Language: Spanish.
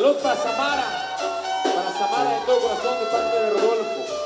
Salud para Samara, para Samara de todo corazón de parte de Rodolfo.